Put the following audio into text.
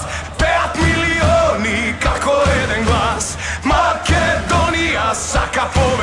нас Пеат милиони како еден глас. Македонија сака повеќе